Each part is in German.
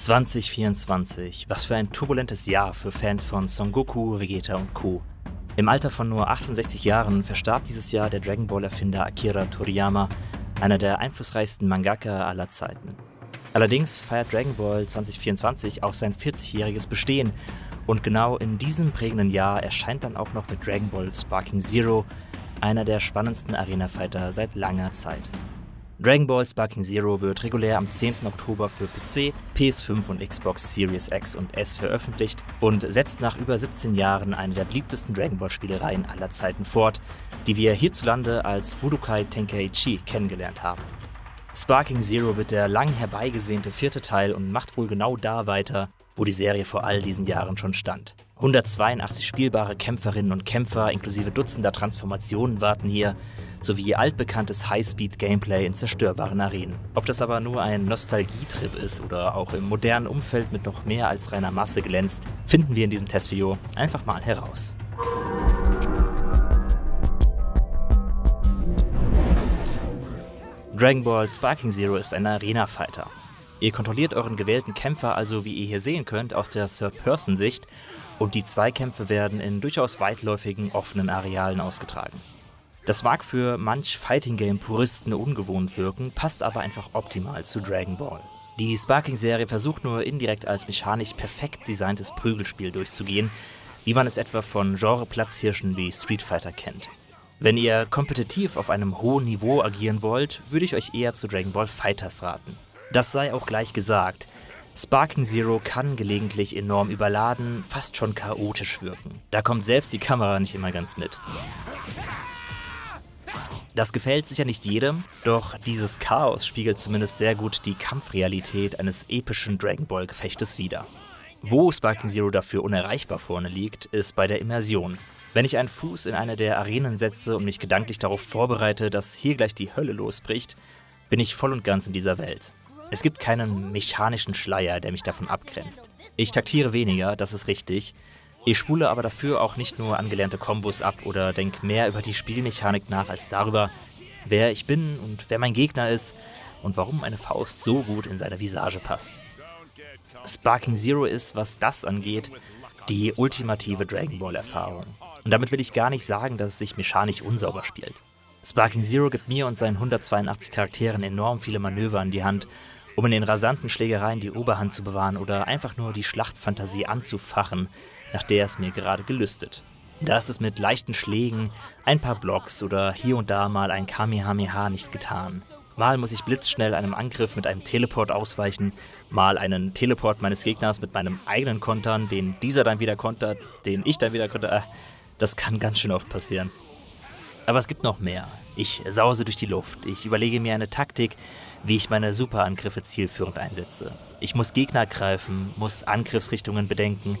2024. Was für ein turbulentes Jahr für Fans von Son Goku, Vegeta und Co. Im Alter von nur 68 Jahren verstarb dieses Jahr der Dragon Ball-Erfinder Akira Toriyama, einer der einflussreichsten Mangaka aller Zeiten. Allerdings feiert Dragon Ball 2024 auch sein 40-jähriges Bestehen und genau in diesem prägenden Jahr erscheint dann auch noch mit Dragon Ball Sparking Zero einer der spannendsten Arena-Fighter seit langer Zeit. Dragon Ball Sparking Zero wird regulär am 10. Oktober für PC, PS5 und Xbox Series X und S veröffentlicht und setzt nach über 17 Jahren eine der beliebtesten Dragon Ball Spielereien aller Zeiten fort, die wir hierzulande als Budokai Tenkaichi kennengelernt haben. Sparking Zero wird der lang herbeigesehnte vierte Teil und macht wohl genau da weiter, wo die Serie vor all diesen Jahren schon stand. 182 spielbare Kämpferinnen und Kämpfer inklusive Dutzender Transformationen warten hier sowie altbekanntes High-Speed-Gameplay in zerstörbaren Arenen. Ob das aber nur ein Nostalgietrip ist oder auch im modernen Umfeld mit noch mehr als reiner Masse glänzt, finden wir in diesem Testvideo einfach mal heraus. Dragon Ball Sparking Zero ist ein Arena-Fighter. Ihr kontrolliert euren gewählten Kämpfer also, wie ihr hier sehen könnt, aus der Third-Person-Sicht und die Zweikämpfe werden in durchaus weitläufigen, offenen Arealen ausgetragen. Das mag für manch Fighting Game Puristen ungewohnt wirken, passt aber einfach optimal zu Dragon Ball. Die Sparking-Serie versucht nur indirekt als mechanisch perfekt designtes Prügelspiel durchzugehen, wie man es etwa von Genre-Platzhirschen wie Street Fighter kennt. Wenn ihr kompetitiv auf einem hohen Niveau agieren wollt, würde ich euch eher zu Dragon Ball Fighters raten. Das sei auch gleich gesagt. Sparking Zero kann gelegentlich enorm überladen, fast schon chaotisch wirken. Da kommt selbst die Kamera nicht immer ganz mit. Das gefällt sicher nicht jedem, doch dieses Chaos spiegelt zumindest sehr gut die Kampfrealität eines epischen Dragon Ball Gefechtes wider. Wo Sparking Zero dafür unerreichbar vorne liegt, ist bei der Immersion. Wenn ich einen Fuß in eine der Arenen setze und mich gedanklich darauf vorbereite, dass hier gleich die Hölle losbricht, bin ich voll und ganz in dieser Welt. Es gibt keinen mechanischen Schleier, der mich davon abgrenzt. Ich taktiere weniger, das ist richtig, ich spule aber dafür auch nicht nur angelernte Kombos ab oder denke mehr über die Spielmechanik nach als darüber, wer ich bin und wer mein Gegner ist und warum meine Faust so gut in seine Visage passt. Sparking Zero ist, was das angeht, die ultimative Dragon Ball Erfahrung. Und damit will ich gar nicht sagen, dass es sich mechanisch unsauber spielt. Sparking Zero gibt mir und seinen 182 Charakteren enorm viele Manöver an die Hand, um in den rasanten Schlägereien die Oberhand zu bewahren oder einfach nur die Schlachtfantasie anzufachen, nach der es mir gerade gelüstet. Da ist es mit leichten Schlägen, ein paar Blocks oder hier und da mal ein Kamehameha nicht getan. Mal muss ich blitzschnell einem Angriff mit einem Teleport ausweichen, mal einen Teleport meines Gegners mit meinem eigenen kontern, den dieser dann wieder kontert, den ich dann wieder konter. Äh, das kann ganz schön oft passieren. Aber es gibt noch mehr. Ich sause durch die Luft. Ich überlege mir eine Taktik, wie ich meine Superangriffe zielführend einsetze. Ich muss Gegner greifen, muss Angriffsrichtungen bedenken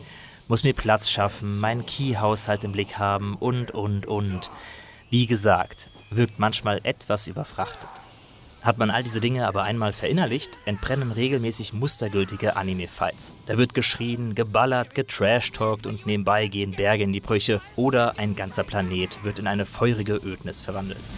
muss mir Platz schaffen, meinen Key-Haushalt im Blick haben und, und, und. Wie gesagt, wirkt manchmal etwas überfrachtet. Hat man all diese Dinge aber einmal verinnerlicht, entbrennen regelmäßig mustergültige Anime-Fights. Da wird geschrien, geballert, getrashtalkt und nebenbei gehen Berge in die Brüche oder ein ganzer Planet wird in eine feurige Ödnis verwandelt.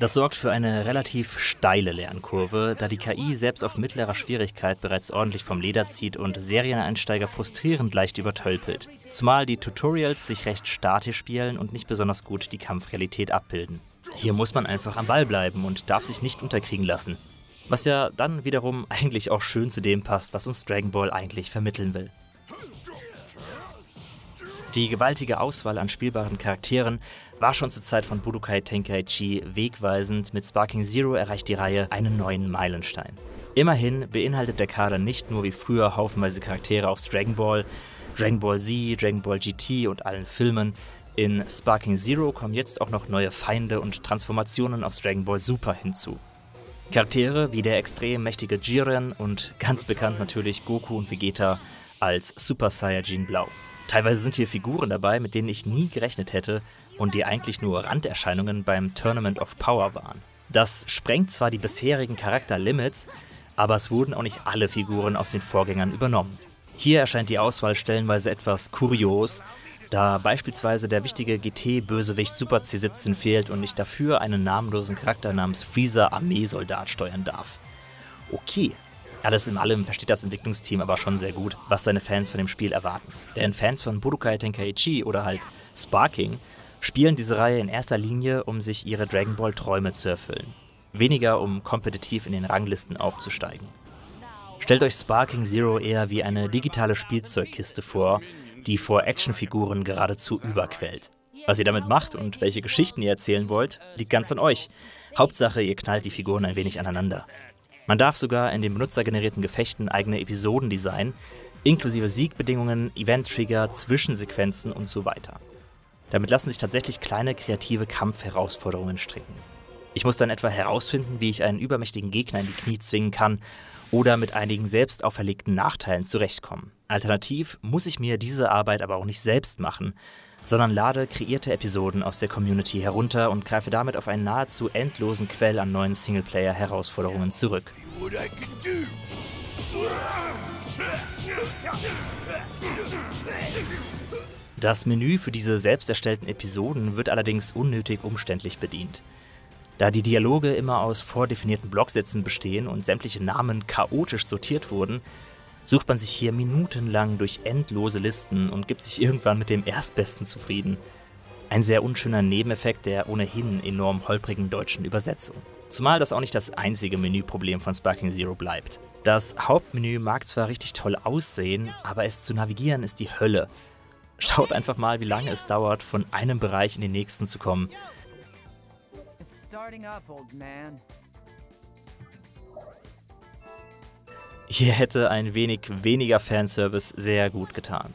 Das sorgt für eine relativ steile Lernkurve, da die KI selbst auf mittlerer Schwierigkeit bereits ordentlich vom Leder zieht und Serieneinsteiger frustrierend leicht übertölpelt. Zumal die Tutorials sich recht statisch spielen und nicht besonders gut die Kampfrealität abbilden. Hier muss man einfach am Ball bleiben und darf sich nicht unterkriegen lassen. Was ja dann wiederum eigentlich auch schön zu dem passt, was uns Dragon Ball eigentlich vermitteln will. Die gewaltige Auswahl an spielbaren Charakteren war schon zur Zeit von Budokai Tenkaichi wegweisend. Mit Sparking Zero erreicht die Reihe einen neuen Meilenstein. Immerhin beinhaltet der Kader nicht nur wie früher haufenweise Charaktere aus Dragon Ball, Dragon Ball Z, Dragon Ball GT und allen Filmen. In Sparking Zero kommen jetzt auch noch neue Feinde und Transformationen aus Dragon Ball Super hinzu. Charaktere wie der extrem mächtige Jiren und ganz bekannt natürlich Goku und Vegeta als Super Saiyajin Blau. Teilweise sind hier Figuren dabei, mit denen ich nie gerechnet hätte und die eigentlich nur Randerscheinungen beim Tournament of Power waren. Das sprengt zwar die bisherigen Charakterlimits, aber es wurden auch nicht alle Figuren aus den Vorgängern übernommen. Hier erscheint die Auswahl stellenweise etwas kurios, da beispielsweise der wichtige GT-Bösewicht Super C17 fehlt und ich dafür einen namenlosen Charakter namens Freezer Armeesoldat steuern darf. Okay, alles in allem versteht das Entwicklungsteam aber schon sehr gut, was seine Fans von dem Spiel erwarten. Denn Fans von Budokai Tenkaichi oder halt Sparking spielen diese Reihe in erster Linie, um sich ihre Dragon Ball Träume zu erfüllen. Weniger um kompetitiv in den Ranglisten aufzusteigen. Stellt euch Sparking Zero eher wie eine digitale Spielzeugkiste vor, die vor Actionfiguren geradezu überquellt. Was ihr damit macht und welche Geschichten ihr erzählen wollt, liegt ganz an euch. Hauptsache, ihr knallt die Figuren ein wenig aneinander. Man darf sogar in den benutzergenerierten Gefechten eigene Episoden designen, inklusive Siegbedingungen, Event-Trigger, Zwischensequenzen und so weiter. Damit lassen sich tatsächlich kleine kreative Kampfherausforderungen stricken. Ich muss dann etwa herausfinden, wie ich einen übermächtigen Gegner in die Knie zwingen kann oder mit einigen selbst auferlegten Nachteilen zurechtkommen. Alternativ muss ich mir diese Arbeit aber auch nicht selbst machen, sondern lade kreierte Episoden aus der Community herunter und greife damit auf einen nahezu endlosen Quell an neuen Singleplayer-Herausforderungen zurück. Das Menü für diese selbst erstellten Episoden wird allerdings unnötig umständlich bedient. Da die Dialoge immer aus vordefinierten Blocksätzen bestehen und sämtliche Namen chaotisch sortiert wurden, sucht man sich hier minutenlang durch endlose Listen und gibt sich irgendwann mit dem Erstbesten zufrieden. Ein sehr unschöner Nebeneffekt der ohnehin enorm holprigen deutschen Übersetzung. Zumal das auch nicht das einzige Menüproblem von Sparking Zero bleibt. Das Hauptmenü mag zwar richtig toll aussehen, aber es zu navigieren ist die Hölle. Schaut einfach mal, wie lange es dauert, von einem Bereich in den nächsten zu kommen. Hier hätte ein wenig weniger Fanservice sehr gut getan.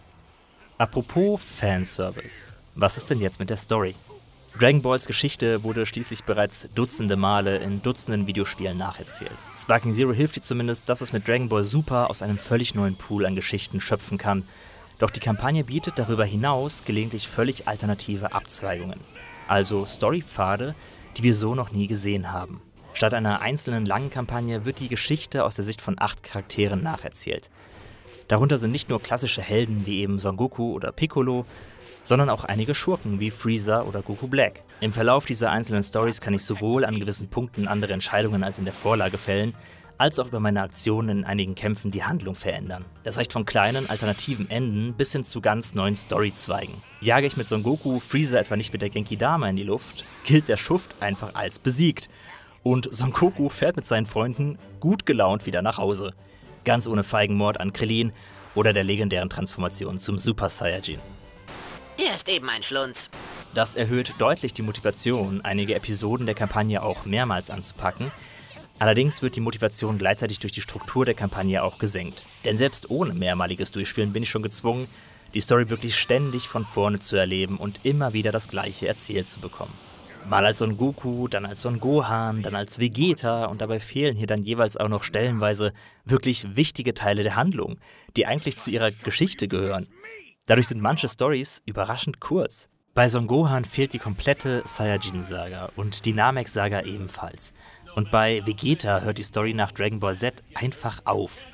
Apropos Fanservice, was ist denn jetzt mit der Story? Dragon Balls Geschichte wurde schließlich bereits dutzende Male in Dutzenden Videospielen nacherzählt. Sparking Zero hilft dir zumindest, dass es mit Dragon Ball Super aus einem völlig neuen Pool an Geschichten schöpfen kann. Doch die Kampagne bietet darüber hinaus gelegentlich völlig alternative Abzweigungen. Also Storypfade, die wir so noch nie gesehen haben. Statt einer einzelnen langen Kampagne wird die Geschichte aus der Sicht von acht Charakteren nacherzählt. Darunter sind nicht nur klassische Helden wie eben Son Goku oder Piccolo, sondern auch einige Schurken wie Freezer oder Goku Black. Im Verlauf dieser einzelnen Stories kann ich sowohl an gewissen Punkten andere Entscheidungen als in der Vorlage fällen, als auch über meine Aktionen in einigen Kämpfen die Handlung verändern. Das reicht von kleinen, alternativen Enden bis hin zu ganz neuen Storyzweigen. Jage ich mit Son Goku Freezer etwa nicht mit der Genki Dama in die Luft, gilt der Schuft einfach als besiegt. Und Son Goku fährt mit seinen Freunden gut gelaunt wieder nach Hause. Ganz ohne Feigenmord an Krillin oder der legendären Transformation zum Super Saiyajin. Er ist eben ein Schlunz. Das erhöht deutlich die Motivation, einige Episoden der Kampagne auch mehrmals anzupacken, Allerdings wird die Motivation gleichzeitig durch die Struktur der Kampagne auch gesenkt. Denn selbst ohne mehrmaliges Durchspielen bin ich schon gezwungen, die Story wirklich ständig von vorne zu erleben und immer wieder das gleiche erzählt zu bekommen. Mal als Son Goku, dann als Son Gohan, dann als Vegeta und dabei fehlen hier dann jeweils auch noch stellenweise wirklich wichtige Teile der Handlung, die eigentlich zu ihrer Geschichte gehören. Dadurch sind manche Stories überraschend kurz. Bei Son Gohan fehlt die komplette Saiyajin-Saga und die Namek-Saga ebenfalls. Und bei Vegeta hört die Story nach Dragon Ball Z einfach auf.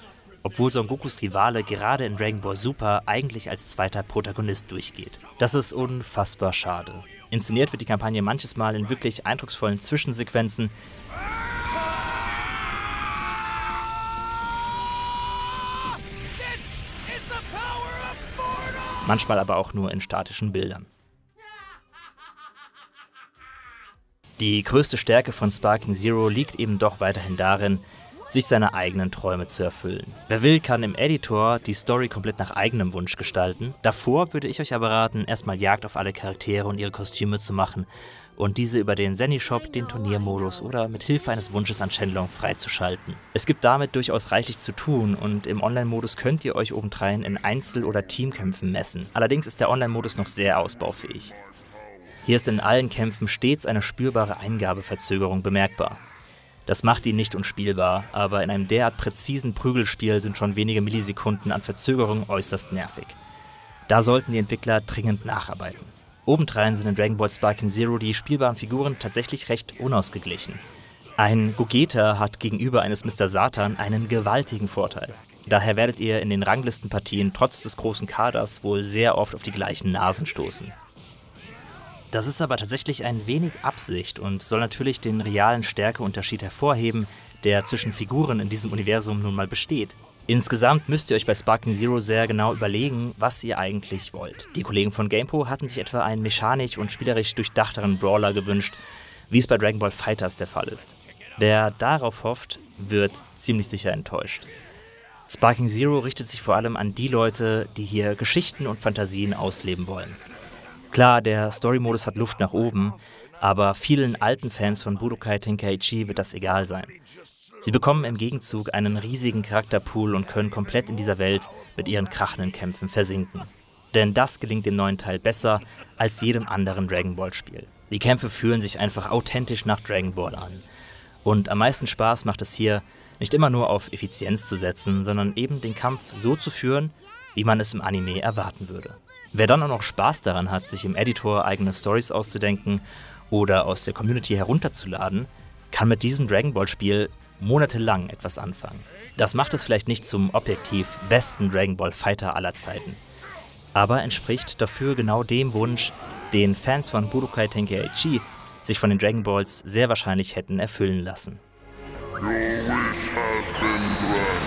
Obwohl Son Gokus Rivale gerade in Dragon Ball Super eigentlich als zweiter Protagonist durchgeht. Das ist unfassbar schade. Inszeniert wird die Kampagne manches Mal in wirklich eindrucksvollen Zwischensequenzen, manchmal aber auch nur in statischen Bildern. Die größte Stärke von Sparking Zero liegt eben doch weiterhin darin, sich seine eigenen Träume zu erfüllen. Wer will, kann im Editor die Story komplett nach eigenem Wunsch gestalten. Davor würde ich euch aber raten, erstmal Jagd auf alle Charaktere und ihre Kostüme zu machen und diese über den Zenny Shop, den Turniermodus oder mit Hilfe eines Wunsches an Shenlong freizuschalten. Es gibt damit durchaus reichlich zu tun und im Online-Modus könnt ihr euch obendrein in Einzel- oder Teamkämpfen messen. Allerdings ist der Online-Modus noch sehr ausbaufähig. Hier ist in allen Kämpfen stets eine spürbare Eingabeverzögerung bemerkbar. Das macht ihn nicht unspielbar, aber in einem derart präzisen Prügelspiel sind schon wenige Millisekunden an Verzögerung äußerst nervig. Da sollten die Entwickler dringend nacharbeiten. Obendrein sind in Dragon Ball Sparking Zero die spielbaren Figuren tatsächlich recht unausgeglichen. Ein Gogeta hat gegenüber eines Mr. Satan einen gewaltigen Vorteil. Daher werdet ihr in den Ranglistenpartien trotz des großen Kaders wohl sehr oft auf die gleichen Nasen stoßen. Das ist aber tatsächlich ein wenig Absicht und soll natürlich den realen Stärkeunterschied hervorheben, der zwischen Figuren in diesem Universum nun mal besteht. Insgesamt müsst ihr euch bei Sparking Zero sehr genau überlegen, was ihr eigentlich wollt. Die Kollegen von GamePro hatten sich etwa einen mechanisch und spielerisch durchdachteren Brawler gewünscht, wie es bei Dragon Ball Fighters der Fall ist. Wer darauf hofft, wird ziemlich sicher enttäuscht. Sparking Zero richtet sich vor allem an die Leute, die hier Geschichten und Fantasien ausleben wollen. Klar, der Story-Modus hat Luft nach oben, aber vielen alten Fans von Budokai Tenkaichi wird das egal sein. Sie bekommen im Gegenzug einen riesigen Charakterpool und können komplett in dieser Welt mit ihren krachenden Kämpfen versinken. Denn das gelingt dem neuen Teil besser als jedem anderen Dragon Ball Spiel. Die Kämpfe fühlen sich einfach authentisch nach Dragon Ball an. Und am meisten Spaß macht es hier, nicht immer nur auf Effizienz zu setzen, sondern eben den Kampf so zu führen, wie man es im Anime erwarten würde. Wer dann auch noch Spaß daran hat, sich im Editor eigene Stories auszudenken oder aus der Community herunterzuladen, kann mit diesem Dragon Ball Spiel monatelang etwas anfangen. Das macht es vielleicht nicht zum objektiv besten Dragon Ball Fighter aller Zeiten, aber entspricht dafür genau dem Wunsch, den Fans von Budokai Tenkaichi sich von den Dragon Balls sehr wahrscheinlich hätten erfüllen lassen. Your wish has been.